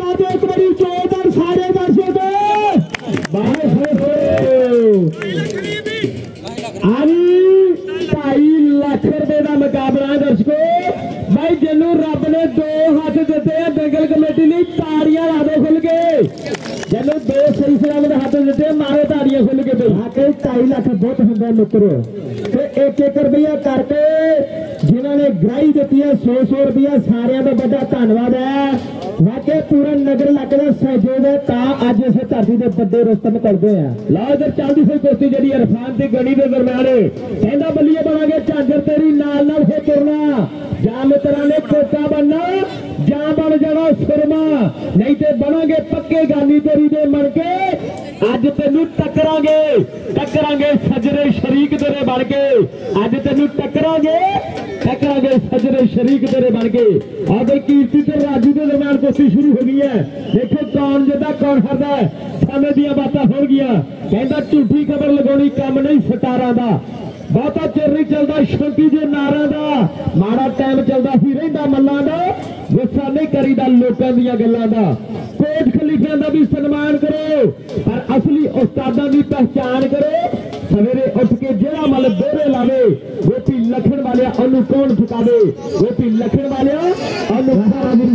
ਲਾ ਦਿਓ ਇੱਕ ਵਾਰੀ ਜ਼ੋਰਦਾਰ ਸਾਰੇ ਦਰਸ਼ਕ ਬਾਹਰ ਹੋ। ਆਈ 2.5 ਲੱਖ ਰੁਪਏ ਦਾ ਮੁਕਾਬਲਾ ਦਰਸ਼ਕੋ। ਭਾਈ ਜੱਲੂ ਰੱਬ ਨੇ ਦੋ ਹੱਥ ਦਿੱਤੇ ਆ ਦੰਗਲ ਕਮੇਟੀ ਲਈ ਤਾੜੀਆਂ ਲਾ ਦਿਓ ਖੁੱਲ ਕੇ। ਜੱਲੂ ਦੋ ਸਹੀ ਸਲਾਮਤ ਹੱਥ ਦਿੱਤੇ ਆ, ਤਾੜੀਆਂ ਖੁੱਲ ਕੇ ਬਈ ਆਕੇ 2.5 ਲੱਖ ਬਹੁਤ ਹੁੰਦਾ ਮਿੱਤਰੋ ਤੇ 1-1 ਰੁਪਇਆ ਕਰਕੇ ਜਿਨ੍ਹਾਂ ਨੇ ਗ੍ਰਾਈ ਦਿੱਤੀ ਹੈ 100-100 ਰੁਪਇਆ ਸਾਰਿਆਂ ਦਾ ਵੱਡਾ ਧੰਨਵਾਦ ਹੈ। ਵਾਕੇ ਪੂਰਾ ਨਗਰ ਇਲਾਕੇ ਦਾ ਸਹਿਯੋਗ ਹੈ, ਤਾਂ ਅੱਜ ਇਸ ਧਰਤੀ ਦੇ ਵੱਡੇ ਰਸਤਮ ਕਰਦੇ ਆ ਲਓ ਇਧਰ ਚੱਲਦੀ ਸੀ ਕੁਸ਼ਤੀ ਜਿਹੜੀ ਇਰਫਾਨ ਤੇ ਗਣੀ ਦੇ ਦਰਮਿਆਨ ਹੈ। ਕਹਿੰਦਾ ਬੱਲੀਏ ਬਣਾਂਗੇ, ਝਾਂਜਰ ਤੇਰੀ ਨਾਲ ਨਾਲ ਹੋ ਤੁਰਨਾ। ਜਾਂ ਮਿੱਤਰਾਂ ਨੇ ਕੋਕਾ ਬਣਨਾ। ਜਾਂ ਬਣ ਜਾਣਾ ਸੁਰਮਾ, ਨਹੀਂ ਤੇ ਬਣਾਂਗੇ ਪੱਕੇ ਗਾਨੀ ਤੇਰੀ ਦੇ ਮਨ ਕੇ ਅੱਜ ਤੈਨੂੰ ਟੱਕਰਾਂਗੇ ਟੱਕਰਾਂਗੇ ਸਜਰੇ ਸ਼ਰੀਕ ਤੇਰੇ ਬਣ ਕੇ ਅੱਜ ਤੈਨੂੰ ਟੱਕਰਾਂਗੇ ਟੱਕਰਾਂਗੇ ਸਜਰੇ ਸ਼ਰੀਕ ਤੇਰੇ ਬਣ ਕੇ ਆ ਬਈ ਕੀਰਤੀ ਤੇ ਰਾਜੂ ਦੇ ਦਰਮਿਆਨ ਕੁਸ਼ਤੀ ਸ਼ੁਰੂ ਹੋ ਗਈ ਹੈ। ਦੇਖੋ ਕੌਣ ਜਿੱਦਾਂ, ਕੌਣ ਹਰਦਾ ਸਮੇਂ ਦੀਆਂ ਬਾਤਾਂ ਹੋ ਗਈਆਂ। ਕਹਿੰਦਾ ਝੂਠੀ ਖਬਰ ਲਗਾਉਣੀ ਕੰਮ ਨਹੀਂ ਸਟਾਰਾਂ ਦਾ। ਬਹੁਤਾ ਚਿਰ ਨਹੀਂ ਚੱਲਦਾ ਸ਼ੌਂਕੀ ਜੇ ਨਾਰਾਂ ਦਾ ਮਾੜਾ ਟਾਈਮ ਚੱਲਦਾ ਸੀ ਰਹਿੰਦਾ ਮੱਲਾਂ ਦਾ ਗੁੱਸਾ ਨਹੀਂ ਕਰੀਦਾ ਲੋਕਾਂ ਦੀਆਂ ਗੱਲਾਂ ਦਾ। ਕੋਟ ਖਲੀਫਿਆਂ ਦਾ ਵੀ ਸਨਮਾਨ ਕਰੋ ਪਰ ਅਸਲੀ ਉਸਤਾਦਾਂ ਦੀ ਪਹਿਚਾਨ ਕਰੋ। ਸਵੇਰੇ ਉੱਠ ਕੇ ਜਿਹੜਾ ਮਲ ਦੋਰੇ ਲਾਵੇ ਗੋਪੀ ਲਖਣ ਵਾਲਿਆ ਉਹਨੂੰ ਕੌਣ ਠੁਕਾਵੇ? ਗੋਪੀ ਲਖਣ ਵਾਲਿਆ ਉਹਨੂੰ ਸਾਰਾ ਦਿਨ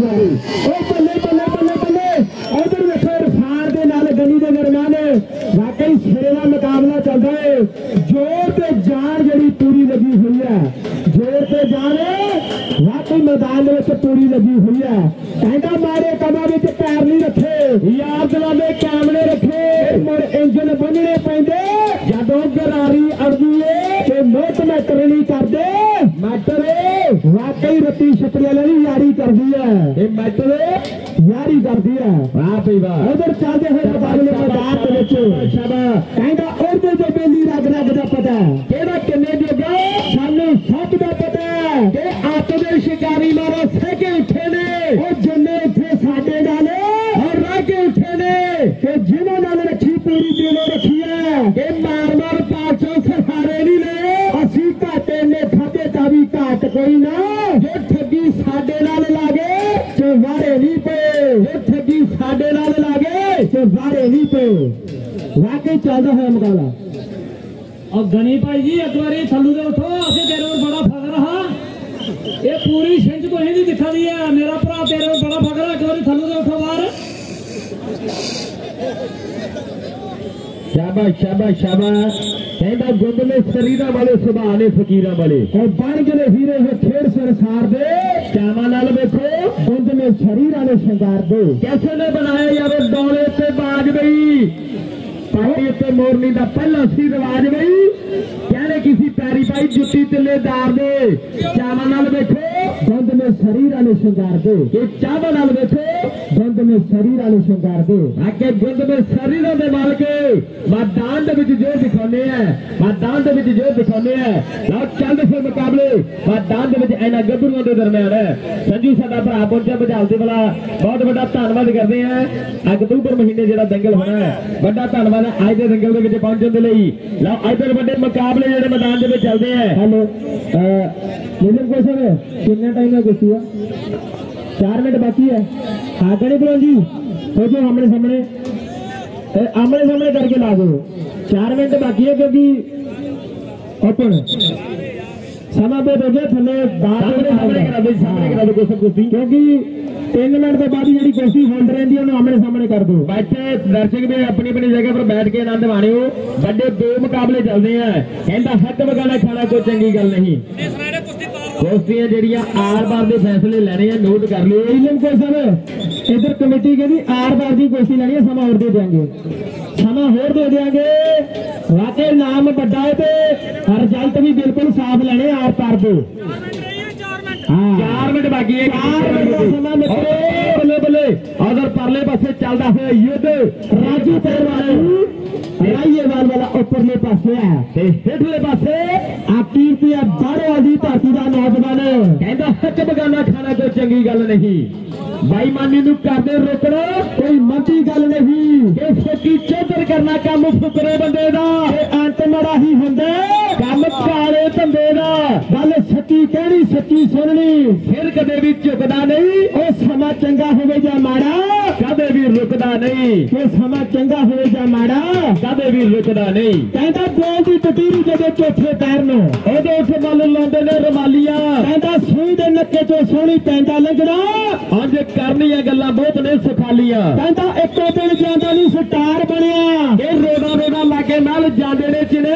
ਮੈਦਾਨ ਦੇ ਵਿੱਚ ਪੂਰੀ ਲੱਗੀ ਹੋਈ ਹੈ। ਕਹਿੰਦਾ ਮਾਰੇ ਕਮਾਂ ਵਿੱਚ ਪੈਰ ਨਹੀਂ ਰੱਖੇ। ਯਾਰ ਦਲਾਲੇ ਕਾਮਲੇ ਰੱਖੇ। ਮੁਰ ਇੰਜਨ ਬੰਨਣੇ ਪੈਂਦੇ। ਜਦੋਂ ਗਰਾਰੀ ਅੜਦੀ ਏ ਤੇ ਮੋਟ ਮੈਟਰ ਨਹੀਂ ਕਰਦੇ। ਮੈਟਰ ਵਾਕਈ ਰਤੀ ਛਤਰੀ ਵਾਲੇ ਦੀ ਯਾਰੀ ਕਰਦੀ ਹੈ। ਇਹ ਮੈਟਰ ਯਾਰੀ ਕਰਦੀ ਹੈ। ਵਾਹ ਭਈ ਵਾਹ। ਉਧਰ ਚੱਲਦੇ ਹੋਏ ਘਾਟ ਕੋਈ ਨਾ ਜੇ ਠੱਗੀ ਸਾਡੇ ਨਾਲ ਲਾਗੇ ਤੇ ਵਾਰੇ ਨਹੀਂ ਪਏ ਜੇ ਠੱਗੀ ਸਾਡੇ ਨਾਲ ਲਾਗੇ ਤੇ ਵਾਰੇ ਨਹੀਂ ਪਏ ਵਾਕਈ ਚੱਲਦਾ ਹੋਇਆ ਮੁਕਾਬਲਾ और गनी भाई जी एक बारी थल्लू दे उठो असे तेरे और बड़ा फकर हा ये पूरी छिंज को ही दिखा दी है मेरा भरा तेरे और बड़ा फकर है एक बारी थल्लू दे उठो बाहर ਸ਼ਾਬਾਸ਼ ਸ਼ਾਬਾਸ਼ ਸ਼ਾਬਾਸ਼ ਕਹਿੰਦਾ ਗੁੰਦਲੇ ਸਰੀਰਾਂ ਵਾਲੇ ਸੁਭਾਅ ਨੇ ਫਕੀਰਾਂ ਵਾਲੇ। ਉਹ ਬਣ ਗਏ ਹੀਰੇ ਹੋ ਖੇੜ ਸਰਸਾਰ ਦੇ। ਚਾਵਾਂ ਨਾਲ ਵੇਖੋ ਗੁੰਦਲੇ ਸਰੀਰਾਂ ਨੇ ਸ਼ਿੰਗਾਰ ਦੇ। ਕੈਸੇ ਨੇ ਬਣਾਇਆ ਯਾਰ ਡੋਲੇ ਤੇ ਬਾਜ ਗਈ ਪਾਣੀ ਉੱਤੇ ਮੋਰਨੀ ਦਾ ਪਹਿਲਾ ਸੀ ਰਿਵਾਜ ਬਈ। ਕਹਿੰਦੇ ਕਿਸੇ ਪੈਰੀ ਪਾਈ ਜੁੱਤੀ ਤਿੱਲੇਦਾਰ ਦੇ। ਚਾਵਾਂ ਨਾਲ ਵੇਖੋ। ਬੰਦ ਮੇ ਸਰੀਰਾਂ ਨੇ ਸ਼ਿੰਗਾਰ ਦੇ। ਕਿ ਚਾਵਾਂ ਨਾਲ ਵੇਖੋ। ਬੰਦ ਮੇ ਸਰੀਰਾਂ ਨੇ ਸ਼ਿੰਗਾਰ ਦੇ। ਆਕੇ ਬੰਦ ਮੇ ਸਰੀਰਾਂ ਦੇ ਮਾਲਕ ਮੈਦਾਨ ਦੇ ਵਿੱਚ ਜੋ ਦਿਖਾਉਂਦੇ ਆ ਮੈਦਾਨ ਦੇ ਵਿੱਚ ਜੋ ਦਿਖਾਉਂਦੇ ਆ ਲਓ ਚੱਲਦੇ ਫਿਰ ਮੁਕਾਬਲੇ ਮੈਦਾਨ ਦੇ ਵਿੱਚ ਇਹਨਾਂ ਗੱਭਰੂਆਂ ਦੇ ਦਰਮਿਆਨ ਹੈ ਸੰਜੂ ਸਾਡਾ ਭਰਾ ਪਹੁੰਚਿਆ ਬਜਾਲਦੇ ਵਾਲਾ ਬਹੁਤ ਵੱਡਾ ਧੰਨਵਾਦ ਕਰਦੇ ਆ। ਅਕਤੂਬਰ ਮਹੀਨੇ ਜਿਹੜਾ ਦੰਗਲ ਹੋਣਾ ਹੈ ਵੱਡਾ ਧੰਨਵਾਦ ਹੈ ਅੱਜ ਦੇ ਦੰਗਲ ਦੇ ਵਿੱਚ ਪਹੁੰਚਣ ਦੇ ਲਈ। ਲਓ ਅੱਜ ਦੇ ਵੱਡੇ ਮੁਕਾਬਲੇ ਜਿਹੜੇ ਮੈਦਾਨ ਦੇ ਵਿੱਚ ਚੱਲਦੇ ਆ। ਹੈਲੋ ਨਿਲਮ ਕੋ ਸਰ ਕਿੰਨਾ ਟਾਈਮ ਹੈ ਕੁਸ਼ਤੀ ਦਾ 4 ਮਿੰਟ ਬਾਕੀ ਹੈ। ਆਗੇ ਨਹੀਂ ਬੁਲਾਓ ਜੀ? ਹੋ ਜੋ ਆਮਣੇ ਸਾਹਮਣੇ। ਇਹ ਆਮਣੇ ਸਾਹਮਣੇ ਕਰਕੇ ਲਾ ਦਿਓ। 4 ਮਿੰਟ ਬਾਕੀ ਹੈ ਕਿਉਂਕਿ ਓਪਨ ਸਮਾਂ ਬਹੁਤ ਹੋ ਗਿਆ ਥੱਲੇ ਬਾਹਰ ਦੇ ਸਾਹਮਣੇ ਕਰਾ ਦੇ ਸਾਹਮਣੇ ਕਰਾ ਦੇ ਕੁਸ਼ਤੀ ਕਿਉਂਕਿ 3 ਮਿੰਟ ਤੋਂ ਬਾਅਦ ਜਿਹੜੀ ਕੁਸ਼ਤੀ ਹੋਣ ਰਹਿੰਦੀ ਉਹਨੂੰ ਆਮਣੇ ਸਾਹਮਣੇ ਕਰ ਦਿਓ। ਬੈਠੇ ਦਰਸ਼ਕ ਵੀ ਆਪਣੀ ਆਪਣੀ ਜਗ੍ਹਾ ਪਰ ਬੈਠ ਕੇ ਆਨੰਦ ਮਾਣਿਓ। ਵੱਡੇ ਦੋ ਮੁਕਾਬਲੇ ਚੱਲਦੇ ਆ। ਕਹਿੰਦਾ ਹੱਥ ਵਗਾਣਾ ਖਾਣਾ ਕੋਈ ਚੰਗੀ ਗੱਲ ਨਹੀਂ। ਕੁਸ਼ਤੀਆਂ ਜਿਹੜੀਆਂ ਆਰ ਬਾਰ ਦੇ ਫੈਸਲੇ ਲੈਣੇ ਆ ਨੋਟ ਕਰ ਲਿਓ। ਇਲਮ ਕੋ ਸਰ ਇਧਰ ਕਮੇਟੀ ਕਹਿੰਦੀ ਆਰ ਬਾਰ ਦੀ ਕੁਸ਼ਤੀ ਲੈਣੀ ਹੈ ਸਮਾਂ ਹੋਰ ਦੇ ਦਿਆਂਗੇ। ਸਮਾਂ ਹੋਰ ਦੇ ਦਿਆਂਗੇ। ਵਾਕੇ ਨਾਮ ਵੱਡਾ ਹੈ ਤੇ ਰਿਜ਼ਲਟ ਵੀ ਬਿਲਕੁਲ ਸਾਫ਼ ਲੈਣੇ ਆਰ ਪਾਰ ਦੇ। 4 ਮਿੰਟ ਬਾਕੀ ਹੈ। 4 ਮਿੰਟ ਦਾ ਸਮਾਂ ਮਿੱਤਰੋ। ਬੱਲੇ ਬੱਲੇ। ਉਧਰ ਪਰਲੇ ਪਾਸੇ ਚੱਲਦਾ ਹੋਇਆ ਯੁੱਧ। ਰਾਜੂ ਪਹਿਲਵਾਨ ਰਾਈਏਵਾਲ ਵਾਲਾ ਉੱਪਰਲੇ ਪਾਸੇ। ਹੈ ਤੇ ਹੇਠਲੇ ਪਾਸੇ। ਆ ਕੀਰਤੀ ਆ ਬਾਹਰੋਂ ਦੀ ਧਰਤੀ ਦਾ ਨੌਜਵਾਨ। ਕਹਿੰਦਾ, ਹੱਕ ਬਗਾਨਾ ਖਾਣਾ ਕੋਈ ਚੰਗੀ ਗੱਲ ਨਹੀਂ। ਬਾਈਮਾਨੀ ਨੂੰ ਕਰਦੇ ਰੋਕਣਾ ਕੋਈ ਮੰਦੀ ਗੱਲ ਨਹੀਂ। ਕਿ ਫੋਕੀ ਚੌਧਰ ਕਰਨਾ ਕੰਮ ਫੁਕਰੇ ਬੰਦੇ ਦਾ। ਇਹ ਅੰਤ ਮੜਾ ਹੀ ਹੁੰਦਾ। ਕੰਮ ਕਾਲੇ ਧੰਦੇ ਦਾ। ਗੱਲ ਸੱਚੀ ਕਹਿਣੀ ਸੱਚੀ ਸੁਣਨੀ? ਫਿਰ ਕਦੇ ਵੀ ਝੁਕਦਾ ਨਹੀਂ। ਉਹ ਸਮਾਂ ਚੰਗਾ ਹੋਵੇ ਜਾਂ ਮਾੜਾ? ਕਦੇ ਵੀ ਰੁਕਦਾ ਨਹੀਂ। ਕਿ ਸਮਾਂ ਚੰਗਾ ਹੋਵੇ ਜਾਂ ਮਾੜਾ? ਕਦੇ ਵੀ ਰੁਕਦਾ ਨਹੀਂ। ਕਹਿੰਦਾ ਬੋਲ ਦੀ ਤਟੀਰੀ ਜਦੋਂ ਚੌਥੇ ਪੈਰ ਨੂੰ ਉਹਦੇ ਉੱਤੇ ਮੱਲ ਲਾਉਂਦੇ ਨੇ ਰਮਾਲੀਆਂ। ਕਹਿੰਦਾ ਸੂਈ ਦੇ ਨੱਕੇ ਤੋਂ ਸੋਹਣੀ ਪੈਂਦਾ ਲੰਘਣਾ। ਅੱਜ ਕਰਨੀਆਂ ਗੱਲਾਂ ਬਹੁਤ ਨੇ ਸੁਖਾਲੀਆਂ। ਕਹਿੰਦਾ ਇੱਕੋ ਦਿਨ ਜਾਂਦਾ ਨਹੀਂ ਸਟਾਰ ਬਣਿਆ। ਇਹ ਰੋਦਾ ਰੋਦਾ ਲਾਗੇ ਨਾਲ ਜਾਂਦੇ ਨੇ ਚਿਨੇ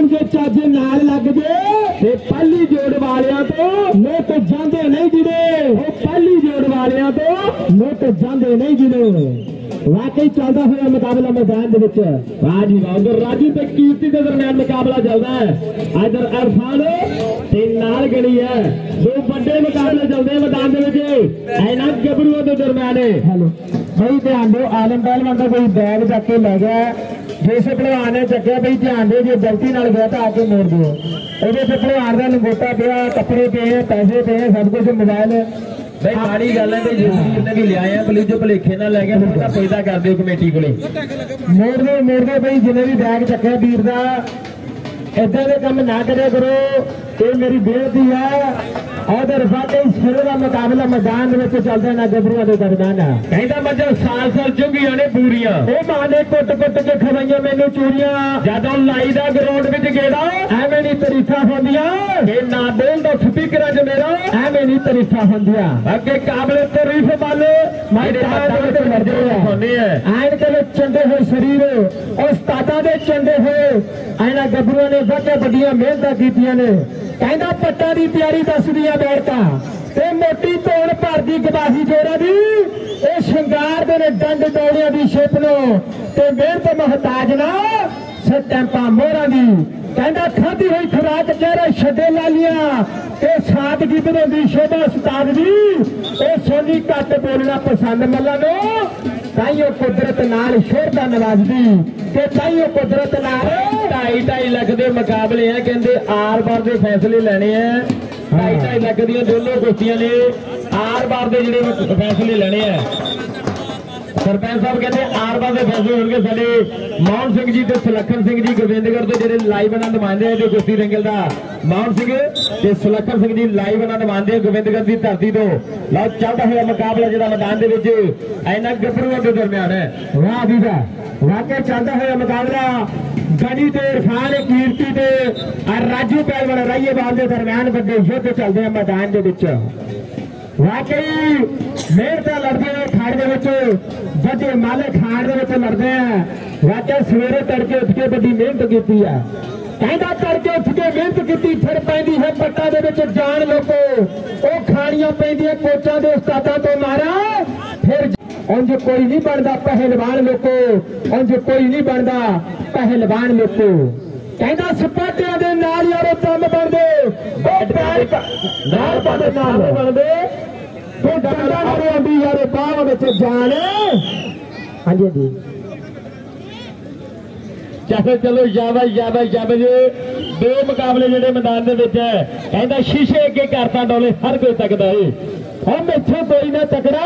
ਸੀਜ਼ਨ ਦੇ ਚੱਜ ਨਾਲ ਲੱਗ ਜੇ ਤੇ ਪਹਿਲੀ ਜੋੜ ਵਾਲਿਆਂ ਤੋਂ ਲੋਕ ਜਾਂਦੇ ਨਹੀਂ ਜਿਹੜੇ ਉਹ ਪਹਿਲੀ ਜੋੜ ਵਾਲਿਆਂ ਤੋਂ ਲੋਕ ਜਾਂਦੇ ਨਹੀਂ ਜਿਹੜੇ ਵਾਕਈ ਚੱਲਦਾ ਹੋਇਆ ਮੁਕਾਬਲਾ ਮੈਦਾਨ ਦੇ ਵਿੱਚ। ਜੀ ਵਾਹ ਉਧਰ ਰਾਜੂ ਤੇ ਕੀਰਤੀ ਦੇ ਦਰਮਿਆਨ ਮੁਕਾਬਲਾ ਚੱਲਦਾ ਹੈ। ਇਧਰ ਅਰਫਾਨ ਤੇ ਨਾਲ ਗਣੀ ਹੈ। ਦੋ ਵੱਡੇ ਮੁਕਾਬਲੇ ਚੱਲਦੇ ਮੈਦਾਨ ਦੇ ਵਿੱਚ। ਐਨਾ ਗੱਭਰੂਆਂ ਦੇ ਦਰਮਿਆਨ। ਹੈ ਹੈਲੋ। ਬਈ ਧਿਆਨ ਦਿਓ ਆਲਮ ਪਹਿਲਵਾਨ ਦਾ ਕੋਈ ਬੈਗ ਚੱਕ ਕੇ ਲੈ ਗਿਆ। ਜਿਸ ਭਲਵਾਨ ਨੇ ਚੱਕਿਆ ਬਈ ਧਿਆਨ ਦਿਓ ਜੇ ਗਲਤੀ ਨਾਲ ਗਿਆ ਤਾਂ ਆ ਕੇ ਮੋੜ ਦਿਓ। ਉਹਦੇ ਤੇ ਭਲਵਾਨ ਦਾ ਲੰਗੋਟਾ ਪਿਆ ਕੱਪੜੇ ਪਏ ਪੈਸੇ ਪਏ ਸਭ ਕੁਝ ਮੋਬਾਈਲ। ਬਈ ਮਾੜੀ ਗੱਲ ਹੈ ਤੇ ਜਿਸ ਵੀਰ ਨੇ ਵੀ ਲਿਆਏ ਆ ਪਲੀਜ਼ ਭਲੇਖੇ ਨਾਲ ਲੈ ਗਿਆ ਫਿਰ ਤਾਂ ਪੈਦਾ ਕਰ ਦਿਓ ਕਮੇਟੀ ਕੋਲੇ। ਮੋੜ ਦਿਓ ਮੋੜ ਦਿਓ ਬਈ ਜਿਹਨੇ ਵੀ ਬੈਗ ਚੱਕਿਆ ਵੀਰ ਦਾ। ਏਦਾਂ ਦੇ ਕੰਮ ਨਾ ਕਰਿਆ ਕਰੋ ਇਹ ਮੇਰੀ ਬੇਨਤੀ ਹੈ ਔਰ ਵਾਕਈ ਸਿਰੇ ਦਾ ਮੁਕਾਬਲਾ ਮੈਦਾਨ ਦੇ ਵਿੱਚ ਚੱਲਦਾ ਨਾ ਗੱਭਰੂਆਂ ਦੇ ਦਰਮਿਆਨ ਹੈ ਕਹਿੰਦਾ ਮੱਝਾਂ ਸਾਲ ਸਾਲ ਚੁੰਗੀਆਂ ਨੇ ਪੂਰੀਆਂ। ਉਹ ਮਾਂ ਨੇ ਕੁੱਟ ਕੁੱਟ ਕੇ ਖਵਾਈਆਂ ਮੈਨੂੰ ਚੂਰੀਆਂ ਜਦੋਂ ਲਾਈ ਦਾ ਗਰਾਊਂਡ ਵਿੱਚ ਗੇੜਾ ਐਵੇਂ ਨਹੀਂ ਤਰੀਫਾਂ ਹੁੰਦੀਆਂ। ਇਹ ਨਾ ਬੋਲਦਾ ਸਪੀਕਰਾਂ 'ਚ ਮੇਰਾ। ਐਵੇਂ ਨਹੀਂ ਤਰੀਫਾਂ ਹੁੰਦੀਆਂ। ਅੱਗੇ ਕਾਬਲੇ ਤਾਰੀਫ ਵੱਲ। ਮੇਰੇ ਹੱਥਾਂ ਵਿੱਚ ਮਰਦੇ ਹੁੰਦੇ ਆ। ਐਨ ਦੇ ਚੰਡੇ ਹੋਏ ਸਰੀਰ। ਉਸਤਾਦਾਂ ਦੇ ਚੰਡੇ ਹੋਏ। ਐਨਾ ਗੱਭਰੂਆਂ ਨੇ ਵੱਡੇ ਵੱਡੀਆਂ ਮਿਹਨਤਾਂ ਕੀਤੀਆਂ ਨੇ। ਕਹਿੰਦਾ ਪੱਟਾਂ ਦੀ ਤਿਆਰੀ ਦੱਸਦੀਆਂ ਬੈਠਾਂ। ਤੇ ਮੋਟੀ ਧੋਣ ਭਰਦੀ ਗਵਾਹੀ ਜੋੜਾ ਦੀ। ਇਹ ਸ਼ਿੰਗਾਰ ਦੇ ਨੇ ਡੰਡ ਡੋਲਿਆਂ ਦੀ ਛਿਪ ਨੂੰ। ਤੇ ਮਿਹਨਤ ਮਹਤਾਜ ਨਾ ਸਟੈਂਪਾਂ ਮੋਹਰਾਂ ਦੀ। ਕਹਿੰਦਾ ਖਾਧੀ ਹੋਈ ਖੁਰਾਕ ਚਿਹਰੇ ਛੱਡੇ ਲਾਲੀਆਂ। ਤੇ ਸਾਦਗੀ ਬਣਾਉਂਦੀ ਸ਼ੋਭਾ ਉਸਤਾਦ ਦੀ। ਇਹ ਸੋਨੀ ਘੱਟ ਬੋਲਣਾ ਪਸੰਦ ਮੱਲਾ ਨੂੰ। ਤਾਈਓ ਕੁਦਰਤ ਨਾਲ ਸ਼ੋਰਦਾ ਨਵਾਜ਼ਦੀ। ਤੇ ਤਾਈਓ ਕੁਦਰਤ ਨਾਲ ਢਾਈ ਢਾਈ ਲੱਖ ਦੇ ਮੁਕਾਬਲੇ ਆ ਕਹਿੰਦੇ ਆਰ ਬਾਰ ਦੇ ਫੈਸਲੇ ਲੈਣੇ ਆ। ਢਾਈ ਢਾਈ ਲੱਖ ਦੀਆਂ ਦੋਨੋਂ ਕੁਸ਼ਤੀਆਂ ਨੇ ਆਰ ਬਾਰ ਦੇ ਜਿਹੜੇ ਫੈਸਲੇ ਲੈਣੇ ਆ। ਸਰਪੰਚ ਸਾਹਿਬ ਕਹਿੰਦੇ ਆਰ ਬਾਰ ਦੇ ਫੈਸਲੇ ਹੋਣਗੇ ਸਾਡੇ। ਮਾਨ ਸਿੰਘ ਜੀ ਤੇ ਸੁਲੱਖਣ ਸਿੰਘ ਜੀ ਗੋਬਿੰਦਗੜ੍ਹ ਤੋਂ ਜਿਹੜੇ ਲਾਈਵ ਆਨੰਦ ਮਾਣਦੇ ਆ ਜੋ ਕੁਸ਼ਤੀ ਦੰਗਲ ਦਾ। ਮਾਨ ਸਿੰਘ ਤੇ ਸੁਲੱਖਣ ਸਿੰਘ ਜੀ ਲਾਈਵ ਆਨੰਦ ਮਾਣਦੇ ਆ ਗੋਬਿੰਦਗੜ੍ਹ ਦੀ ਧਰਤੀ ਤੋਂ। ਲਓ, ਚੱਲਦਾ ਹੋਇਆ ਮੁਕਾਬਲਾ ਜਿਹੜਾ ਮੈਦਾਨ ਦੇ ਵਿੱਚ ਐਨਾ ਗੱਭਰੂਆਂ ਦੇ ਦਰਮਿਆਨ ਹੈ। ਵਾਹ ਵੀ ਵਾਹ। ਵਾਕਿਆ ਚੱਲਦਾ ਹੋਇਆ ਮੁਕਾਬਲਾ। ਗਣੀ ਤੇ ਇਰਫਾਨ ਕੀਰਤੀ ਤੇ ਔਰ ਰਾਜੂ ਪਹਿਲਵਾਨ ਰਾਈਏਵਾਲ ਦੇ ਦਰਮਿਆਨ ਵੱਡੇ ਯੁੱਧ ਚੱਲਦੇ ਆ ਮੈਦਾਨ ਦੇ ਵਿੱਚ। ਵਾਕਈ ਮਿਹਨਤਾਂ ਲੜਦੇ ਨੇ ਖਾੜ ਦੇ ਵਿੱਚ। ਵੱਡੇ ਮਾਲੇ ਖਾੜ ਦੇ ਵਿੱਚ ਲੜਦੇ ਆ। ਵਾਕਿਆ ਸਵੇਰੇ ਤੜਕੇ ਉੱਠ ਕੇ ਵੱਡੀ ਮਿਹਨਤ ਕੀਤੀ ਆ। ਕਹਿੰਦਾ ਤੜਕੇ ਉੱਠ ਕੇ ਮਿਹਨਤ ਕੀਤੀ ਫਿਰ ਪੈਂਦੀ ਹੈ ਪੱਟਾਂ ਦੇ ਵਿੱਚ ਜਾਨ ਲੋਕੋ। ਉਹ ਖਾਣੀਆਂ ਪੈਂਦੀਆਂ ਕੋਚਾਂ ਦੇ ਉਸਤਾਦਾਂ ਤੋਂ ਮਾਰਾ ਫਿਰ ਉਂਝ ਕੋਈ ਨਹੀਂ ਬਣਦਾ ਪਹਿਲਵਾਨ ਲੋਕੋ ਉਂਝ ਕੋਈ ਨਹੀਂ ਬਣਦਾ ਪਹਿਲਵਾਨ ਲੋਕੋ। ਕਹਿੰਦਾ ਸਪਾਟਿਆਂ ਦੇ ਨਾਲ ਯਾਰੋ ਕੰਮ ਬਣਦੇ ਉਹ ਪੈਰ ਨਾਲ ਪਾਦੇ ਨਾਲ ਬਣਦੇ ਤੂੰ ਡੰਡਾ ਮਾਰੇ ਆਂਦੀ ਯਾਰੋ ਬਾਹ ਵਿੱਚ ਜਾਨ ਹਾਂਜੀ ਹਾਂਜੀ। ਚਲੋ ਚਲੋ ਸ਼ਾਬਾਸ਼ ਸ਼ਾਬਾਸ਼ ਸ਼ਾਬਾਸ਼ ਦੋ ਮੁਕਾਬਲੇ ਜਿਹੜੇ ਮੈਦਾਨ ਦੇ ਵਿੱਚ ਹੈ ਕਹਿੰਦਾ ਸ਼ੀਸ਼ੇ ਅੱਗੇ ਕਰਤਾ ਡੋਲੇ ਹਰ ਕੋਈ ਤੱਕਦਾ ਏ। ਹੁਣ ਮੈਥੋਂ ਕੋਈ ਨਾ ਤਕੜਾ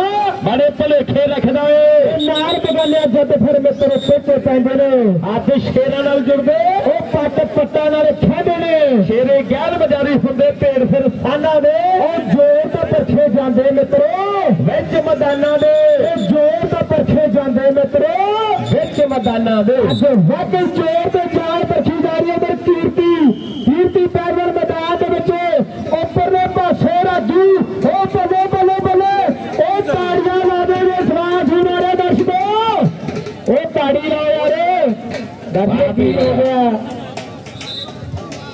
ਬੜੇ ਭਲੇਖੇ ਰੱਖਦਾ ਏ। ਨਾਲ ਬਗਾਲਿਆ ਜਦ ਫਿਰ ਮਿੱਤਰ ਪੇਟੇ ਪੈਂਦੇ ਨੇ। ਅੱਜ ਸ਼ੇਰਾਂ ਨਾਲ ਜੁੜਦੇ ਉਹ ਪੱਟ ਪੱਟਾਂ ਨਾਲ ਖਾਦੇ ਨੇ। ਸ਼ੇਰੇ ਗੈਲ ਬਜਾਰੀ ਹੁੰਦੇ ਭੇਡ ਫਿਰ ਸਾਨਾ ਦੇ। ਉਹ ਜੋਰ ਤਾਂ ਪਰਖੇ ਜਾਂਦੇ ਮਿੱਤਰੋ। ਵਿੱਚ ਮੈਦਾਨਾਂ ਦੇ ਉਹ ਜੋਰ ਤਾਂ ਪਰਖੇ ਜਾਂਦੇ ਮਿੱਤਰੋ ਵਿੱਚ ਮੈਦਾਨਾਂ ਦੇ। ਅੱਜ ਵਾਕਈ ਚੋਰ ਤੇ ਜਾਨ ਪਰਖੀ ਜਾ ਰਹੀ ਹੈ ਪਰ ਕੀਰਤੀ ਕੀਰਤੀ ਪੈਰਵਰ ਮੈਦਾਨ ਦੇ ਵਿੱਚ ਉੱਪਰਲੇ ਪਾਸੇ ਰਾਜੂ ਉਹ ਬੱਲੇ ਬੱਲੇ ਬੱਲੇ ਉਹ ਤਾੜੀਆਂ ਲਾ ਦੇ ਨੇ ਸਵਾਸ ਮਾਰੇ ਦਰਸ਼ਕੋ। ਉਹ ਤਾੜੀ ਲਾਓ ਯਾਰ। ਦਰਸ਼ਕੋ ਕੀ ਹੋ ਗਿਆ?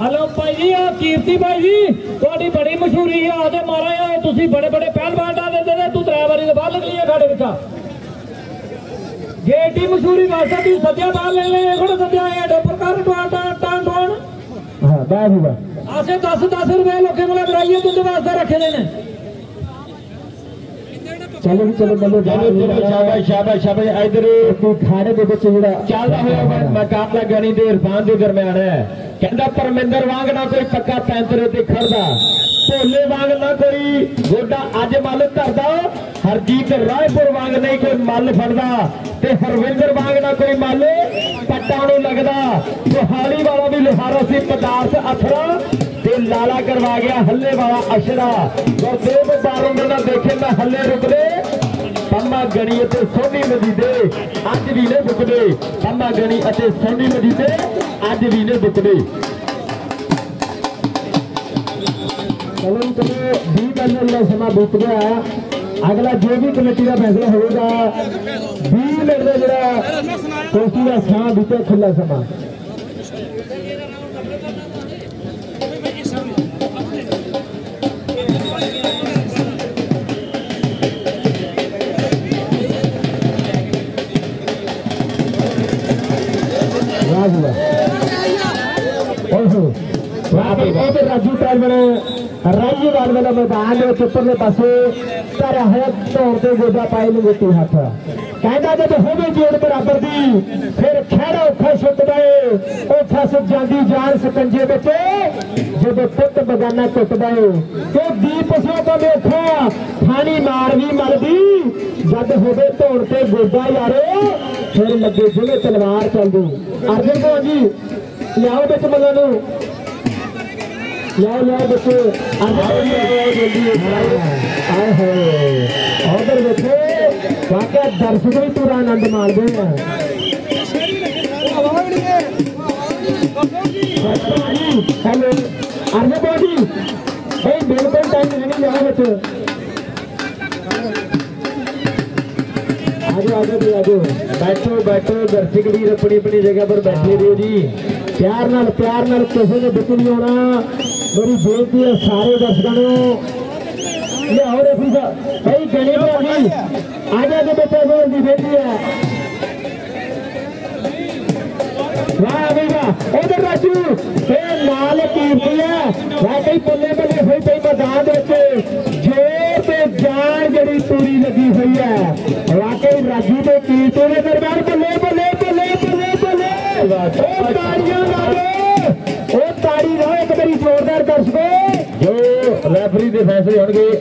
ਹਲੋ ਭਾਈ ਜੀ ਆ ਕੀਰਤੀ ਭਾਈ ਜੀ ਤੁਹਾਡੀ ਬੜੀ ਮਸ਼ਹੂਰੀ ਆ ਤੇ ਮਹਾਰਾਜ ਤੁਸੀਂ ਬੜੇ ਬੜੇ ਪਹਿਲਵਾਨ ਦਾ ਦਿੰਦੇ ਨੇ ਤੂੰ ਤਰੇ ਵਾਰੀ ਦੇ ਬਾਹਰ ਨਿਕਲੀ ਆ ਖਾੜੇ ਵਿੱਚ। ਗੇਟੀ ਮਸ਼ਹੂਰੀ ਵਾਸਤੇ ਤੂੰ ਸੱਜਿਆ ਬਾਹਰ ਲੈ ਲੈ ਕੋਣ ਸੱਜਿਆ ਇਹ ਡੋਪਰ ਕਰ ਟਾਂ ਟਾਂ ਟਾਂ ਟਾਂ। ਹਾਂ ਬਾਹ ਵੀ ਬਾਹ। ਆਸੇ 10 10 ਰੁਪਏ ਲੋਕੇ ਕੋਲ ਕਰਾਈਏ ਦੁੱਧ ਵਾਸਤੇ ਰੱਖੇ ਦੇ ਨੇ। ਚਲੋ ਜੀ ਚਲੋ ਬੱਲੇ ਸ਼ਾਬਾਸ਼ ਸ਼ਾਬਾਸ਼ ਸ਼ਾਬਾਸ਼। ਇਧਰ ਕੋਈ ਖਾੜੇ ਦੇ ਵਿੱਚ ਜਿਹੜਾ ਚੱਲਦਾ ਹੋਇਆ ਵਾ ਮੁਕਾਬਲਾ ਗਣੀ ਦੇ ਇਰਫਾਨ ਦੇ ਦਰਮਿਆਨ ਹੈ। ਕਹਿੰਦਾ ਪਰਮਿੰਦਰ ਵਾਂਗ ਨਾ ਕੋਈ ਪੱਕਾ ਪੈਂਤਰੇ ਤੇ ਖੜਦਾ। ਭੋਲੇ ਵਾਂਗ ਨਾ ਕੋਈ। ਗੋਡਾ ਅੱਜ ਮੱਲ ਧਰਦਾ, ਹਰਜੀਤ ਰਾਏਪੁਰ ਵਾਂਗ ਨਹੀਂ ਕੋਈ ਮੱਲ ਫੜਦਾ ਤੇ ਹਰਵਿੰਦਰ ਵਾਂਗ ਨਾ ਕੋਈ ਮੱਲ ਪੱਟਾਂ ਨੂੰ ਲੱਗਦਾ। ਸੁਹਾਲੀ ਵਾਲਾ ਵੀ ਲੋਹਾਰਾ ਸੀ ਪਦਾਰਥ ਅਥਰਾ ਤੇ ਲਾਲਾ ਕਰਵਾ ਗਿਆ ਹੱਲੇ ਵਾਲਾ ਅਸ਼ਰਾ ਗੁਰਦੇਵ ਬਾਰੋਂ ਦੇ ਦੇਖੇ ਮੈਂ ਹੱਲੇ ਰੁਕਦੇ। ਪੰਮਾ ਪੰਮਾ ਗਣੀ ਅਤੇ ਸੋਨੀ ਮਦੀਦੇ ਅੱਜ ਵੀ ਨੇ ਬੁੱਕਦੇ ਪੰਮਾ ਗਣੀ ਅਤੇ ਸੋਨੀ ਮਦੀਦੇ ਅੱਜ ਵੀ ਨੇ ਬੁੱਕਦੇ ਚਲੋ ਜੀ, ਚਲੋ 20 ਮਿੰਟ ਦਾ ਸਮਾਂ ਬੀਤ ਗਿਆ ਅਗਲਾ ਜੋ ਵੀ ਕਮੇਟੀ ਦਾ ਫੈਸਲਾ ਹੋਵੇਗਾ 20 ਮਿੰਟ ਦਾ ਜਿਹੜਾ ਕੁਰਸੀ ਦਾ ਸਮਾਂ ਬੀਤੇ ਖੁੱਲਾ ਸਮਾਂ ਵਾਹ ਜੀ ਵਾਹ ਓਹੋ ਵਾਲ ਵਾਲਾ ਮੈਦਾਨ ਦੇ ਵਿੱਚ ਉੱਪਰਲੇ ਪਾਸੇ ਧਰਿਆ ਹੋਇਆ ਧੌਣ ਤੇ ਗੋਡਾ ਪਾਈ ਲੰਗੋਟੀ ਹੱਥ। ਕਹਿੰਦਾ ਜਦ ਹੋਵੇ ਜੋੜ ਬਰਾਬਰ ਦੀ, ਫਿਰ ਖਹਿੜਾ ਔਖਾ ਛੁੱਟਦਾ ਏ ਉਹ ਫਸ ਜਾਂਦੀ ਜਾਨ ਸਕੰਜੇ ਵਿੱਚ। ਜਦੋਂ ਪੁੱਤ ਬਗਾਨਾ ਟੁੱਟਦਾ ਏ ਤੇ ਦੀਪ ਸੋ ਤੋਂ ਵੇਖੋ ਥਾਣੀ ਮਾਰ ਵੀ ਮਰਦੀ। ਜਦ ਹੋਵੇ ਧੌਣ ਤੇ ਗੋਡਾ ਯਾਰੋ, ਫਿਰ ਲੱਗੇ ਜਿਵੇਂ ਤਲਵਾਰ ਚੱਲਦੀ। ਅਰਜਨ ਕੋ ਜੀ, ਲਿਆਓ ਵਿੱਚ ਮਗਰ ਨੂੰ। ਲਿਆਓ ਲਿਆਓ ਬੱਚੇ ਆਓ ਜਲਦੀ ਆਏ ਹੋਏ ਉਧਰ ਵੇਖੋ ਵਾਕਿਆ ਦਰਸ਼ਕ ਵੀ ਪੂਰਾ ਆਨੰਦ ਮਾਣਦੇ ਆ ਹੈਲੋ ਅਰਨੇ ਬੋਡੀ ਇਹ ਬਿਲਕੁਲ ਟਾਈਮ ਨਹੀਂ ਲਿਆਓ ਵਿੱਚ आजो आजो भी आजो बैठो बैठो दर्शक भी अपनी अपनी जगह पर बैठे रहो जी प्यार नाल प्यार नाल किसी ने बिल्कुल नहीं होना ਮੇਰੀ ਬੇਨਤੀ ਹੈ ਸਾਰੇ ਦਰਸ਼ਕਾਂ ਨੂੰ। ਲਿਆਓ ਰਫੀ ਸਾਹਿਬ ਭਾਈ ਗਣੇ ਭਾਜੀ ਆ ਜਾ ਕੇ ਬੱਚੇ ਬੋਲ ਦੀ ਬੇਨਤੀ ਹੈ। ਵਾਹ ਵਾਹ ਉਧਰ ਰਾਜੂ, ਤੇ ਨਾਲ ਕੀਰਤੀ ਹੈ। ਵਾਹ, ਕਈ ਬੱਲੇ ਬੱਲੇ ਹੋਈ ਪਈ ਮੈਦਾਨ ਦੇ ਵਿੱਚ। ਜੋਰ ਤੇ ਜਾਨ ਜਿਹੜੀ ਤੂਰੀ ਲੱਗੀ ਹੋਈ ਹੈ। ਵਾਕਈ ਰਾਜੂ ਦੇ ਜ਼ੋਰਦਾਰ ਦਰਸ਼ਕੋ ਜੋ ਰੈਫਰੀ ਦੇ ਫੈਸਲੇ ਹੋਣਗੇ।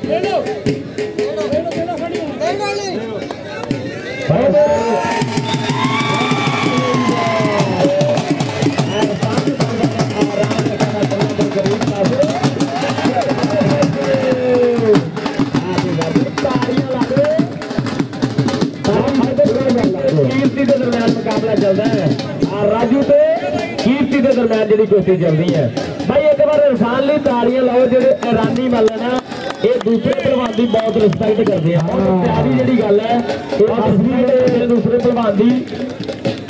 ਕੀਰਤੀ ਦੇ ਦਰਮਿਆਨ ਮੁਕਾਬਲਾ ਚੱਲਦਾ ਹੈ। ਆ ਰਾਜੂ ਤੇ ਕੀਰਤੀ ਦੇ ਦਰਮਿਆਨ ਜਿਹੜੀ ਕੁਸ਼ਤੀ ਚੱਲਦੀ ਹੈ। ਦੂਸਰੇ ਪਹਿਲਵਾਨ ਦੀ ਬਹੁਤ ਰਿਸਪੈਕਟ ਕਰਦੇ ਆ। ਬਹੁਤ ਪਿਆਰੀ ਜਿਹੜੀ ਗੱਲ ਹੈ ਇਹ ਅਸਲੀ ਜਿਹੜੇ ਦੂਸਰੇ ਪਹਿਲਵਾਨ ਦੀ।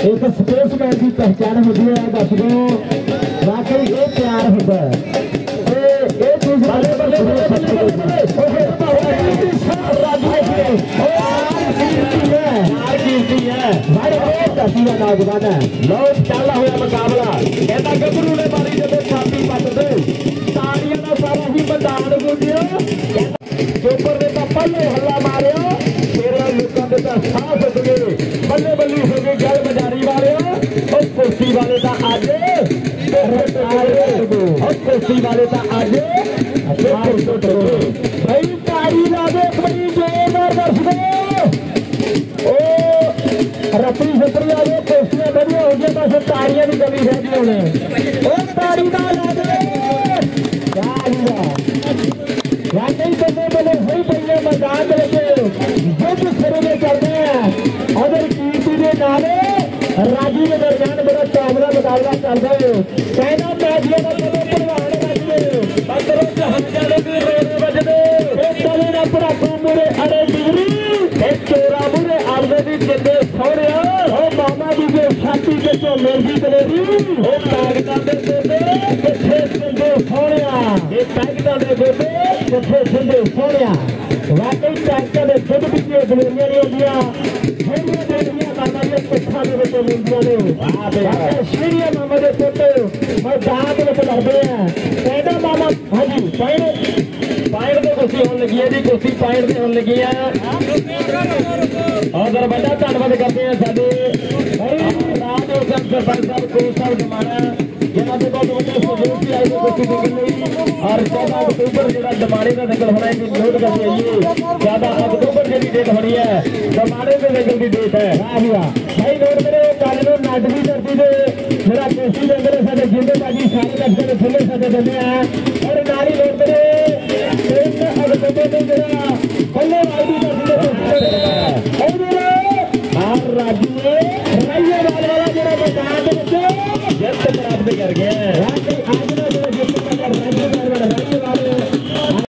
ਇੱਕ ਸਪੋਰਟਸਮੈਨ ਦੀ ਪਹਿਚਾਨ ਹੁੰਦੀ ਹੈ ਦੱਸੋ ਵਾਕਈ ਇਹ ਪਿਆਰ ਹੁੰਦਾ ਹੈ। ਇਹ ਇਹ ਚੀਜ਼ ਬੱਲੇ ਬੱਲੇ ਬੱਲੇ ਬੱਲੇ ਰਾਜੂ ਨੇ ਨੌਜਵਾਨ ਹੈ। ਲੋ ਚੱਲਦਾ ਹੋਇਆ ਮੁਕਾਬਲਾ। ਕਹਿੰਦਾ ਗੱਭਰੂ ਨੇ ਮਾਰੀ ਜਦੋਂ ਛਾਤੀ ਪੱਟ ਦੇ ਮੈਦਾਨ ਗੁੰਜਿਓ ਚੋਪਰ ਦੇ ਤਾਂ ਪੱਲੇ ਹੱਲਾ ਮਾਰਿਓ ਤੇਰੇ ਲੋਕਾਂ ਦੇ ਤਾਂ ਸਾਹ ਸੁੱਕ ਗਏ। ਬੱਲੇ ਬੱਲੀ ਹੋ ਗਈ ਗੱਲ ਬਜ਼ਾਰੀ ਵਾਲਿਓ ਉਹ ਕੁਰਸੀ ਵਾਲੇ ਤਾਂ ਅੱਜ ਉਹ ਕੁਰਸੀ ਵਾਲੇ ਤਾਂ ਅੱਜ ਅੱਗੇ ਟੁੱਟ ਰਾਜੀ ਦੇ ਦਰਮਿਆਨ ਬੜਾ ਟੌਪ ਦਾ ਮੁਕਾਬਲਾ ਚੱਲਦਾ ਹੈ। ਕਹਿੰਦਾ ਮੈਚ ਦੇ ਨਾਲ ਪ੍ਰਵਾਨ ਰਾਜੀ। ਬੰਦਰੋਂ ਜਹਾਜ਼ਾਂ ਦੇ ਵੀ ਰੋੜੇ ਵੱਜਦੇ। ਇਹ ਤਲੇ ਦਾ ਭੜਾਕੂ ਮੁਰੇ ਅਰੇ ਡਿਗਰੀ ਇਹ ਚੋਰਾ ਮੁਰੇ ਅਰਦੇ ਦੀ ਜਿੱਦੇ ਸੋਹਣਿਆ। ਉਹ ਮਾਮਾ ਜੀ ਦੇ ਛਾਤੀ ਤੇ ਚੋ ਮੇਰੀ ਦਲੇਰੀ ਉਹ ਤਾਕਤਾਂ ਦੇ ਬੇਬੇ ਕਿੱਥੇ ਸਿੰਦੇ ਸੋਹਣਿਆ। ਇਹ ਕਾਗਜ਼ਾਂ ਦੇ ਬੇਬੇ ਕਿੱਥੇ ਸਿੰਦੇ ਸੋਹਣਿਆ। ਵਾਕਈ ਤਾਕਤਾਂ ਦੇ ਸਿੱਧ ਪਿੱਛੇ ਦਲੇਰੀਆਂ ਨਹੀਂ ਹੁੰਦੀਆਂ। ਦੇ ਪੁੱਠਾਂ ਦੇ ਵਿੱਚ ਮਿਲਦੀਆਂ ਨੇ ਵਾਹ ਬੇ ਮਾਮਾ ਦੇ ਪੁੱਤ ਮੈਂ ਦੇ ਵਿੱਚ ਲੜਦੇ ਆ ਕਹਿੰਦਾ ਮਾਮਾ ਹਾਂਜੀ ਪਾਇਣ ਪਾਇਣ ਦੇ ਕੁਰਸੀ ਹੋਣ ਲੱਗੀ ਹੈ ਜੀ ਕੁਰਸੀ ਪਾਇਣ ਦੇ ਹੋਣ ਲੱਗੀ ਆ ਔਰ ਵੱਡਾ ਧੰਨਵਾਦ ਕਰਦੇ ਆ ਸਾਡੇ ਰਾਮ ਦੇ ਉਸਮ ਸਰਪੰਚ ਸਾਹਿਬ ਕੋਲ ਸਾਹਿਬ ਜਮਾਣਾ ਜਿਹਨਾਂ ਦੇ ਬਹੁਤ ਵੱਡੇ ਸਹਿਯੋਗ ਦੀ ਆਈ ਕੁਰਸੀ ਦੇ ਲਈ ਔਰ 14 ਅਕਤੂਬਰ ਜਿਹੜਾ ਦਮਾੜੇ ਦਾ ਨਿਕਲ ਹੋਣਾ ਇਹਦੀ ਨੋਟ ਕਰਕੇ ਆਈਏ 14 ਅਕਤੂਬਰ ਹੈ ਦੇ ਨਿਕਲ ਦੀ ਡੇਟ ਹੈ। ਵਾਹ ਵਾਹ। ਭਾਈ ਨੋਟ ਮੇਰੇ ਕੱਲ ਨੂੰ ਨੱਡ ਧਰਤੀ ਦੇ ਜਿਹੜਾ ਕੁਰਸੀ ਦੇ ਅੰਦਰ ਸਾਡੇ ਜਿੰਦੇ ਬਾਜੀ ਸਾਰੇ ਦਰਸ਼ਕਾਂ ਦੇ ਖੁੱਲੇ ਸਾਡੇ ਦਿੰਦੇ ਆ। ਔਰ ਨਾਰੀ ਨੋਟ ਮੇਰੇ 3 ਅਕਤੂਬਰ ਨੂੰ ਜਿਹੜਾ ਬੱਲੇ ਵਾਲੀ ਧਰਤੀ ਦੇ ਰਾਜੂ ਰਾਈਏ ਵਾਲਾ ਜਿਹੜਾ ਮੈਦਾਨ ਦੇ ਵਿੱਚ ਜਿੱਤ ਪ੍ਰਾਪਤ ਕਰ ਗਿਆ